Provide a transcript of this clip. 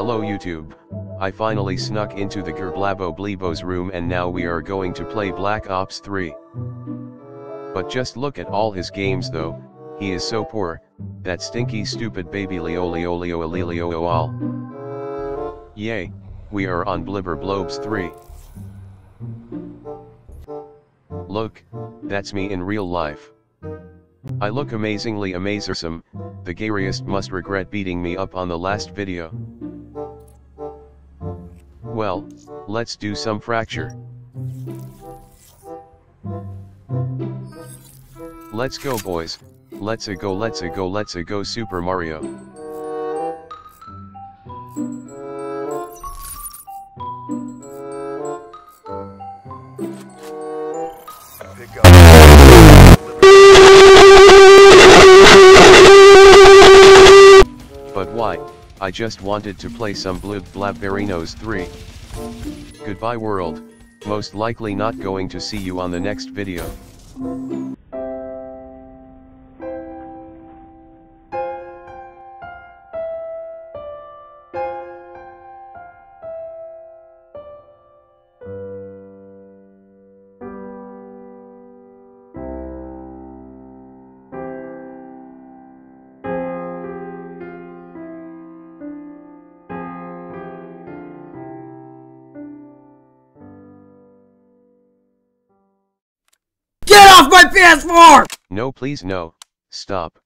Hello YouTube, I finally snuck into the Gerblabo Blebo's room and now we are going to play Black Ops 3. But just look at all his games though, he is so poor, that stinky stupid baby all. Yay, we are on Blibber Blobes 3. Look, that's me in real life. I look amazingly amazersome, the Gariest must regret beating me up on the last video. Well, let's do some fracture. Let's go boys, let's a go let's a go let's a go Super Mario. But why, I just wanted to play some Blib Blabberinos 3. Goodbye world, most likely not going to see you on the next video. PS4! No please no, stop.